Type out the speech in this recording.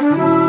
Música